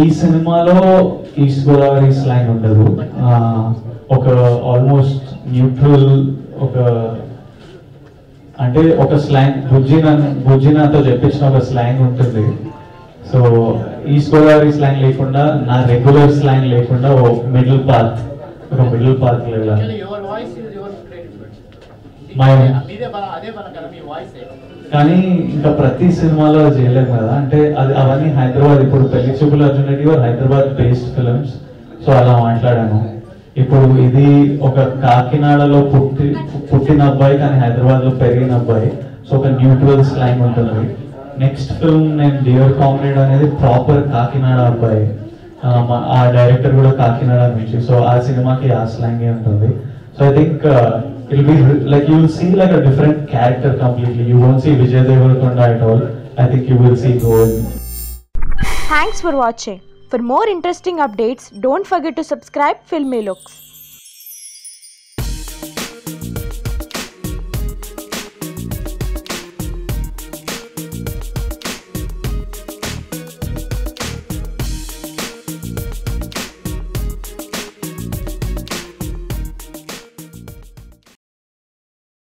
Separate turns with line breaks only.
ఈ సినిమాలో east Godavari slang ఉండదు. ఒక ఆల్మోస్ట్ న్యూట్రల్ ఒక అంటే ఒక స్లాంగ్ బుజ్జిన బుజ్జినాతో చెప్పించిన ఒక స్లాంగ్ ఉంటుంది. సో ఈస్ట్ గోదావరి స్లాంగ్ లేకుండా నా రెగ్యులర్ స్లాంగ్ లేకుండా ఓ మిడిల్ పాత్ ఒక మిడిల్ పాత్ లేదా కానీ ఇంకా ప్రతి సినిమాలో చేయలేము కదా. అంటే అది అవన్నీ హైదరాబాద్ ఇప్పుడు పెళ్ళి చూపులు అర్జున్ రెడ్డి గారు హైదరాబాద్ బేస్డ్ ఫిల్మ్స్ సో అలా మాట్లాడాను. ఇప్పుడు ఇది ఒక కాకినాడలో పుట్టి పుట్టిన అబ్బాయి కానీ హైదరాబాద్లో పెరిగిన అబ్బాయి. సో ఒక న్యూట్రల్ స్లాంగ్ ఉంటుంది. నెక్స్ట్ ఫిల్మ్ నేను డియర్ కామ్రేడ్ అనేది ప్రాపర్ కాకినాడ అబ్బాయి. ఆ డైరెక్టర్ కూడా కాకినాడ నుంచి. సో ఆ సినిమాకి ఆ స్లాంగే ఉంటుంది. So I think uh, it'll be like you'll see like a different character completely. You won't see Vijay Devarkonda at all. I think you will see Gold.
Thanks for watching. For more interesting updates, don't forget to subscribe Filmy Looks.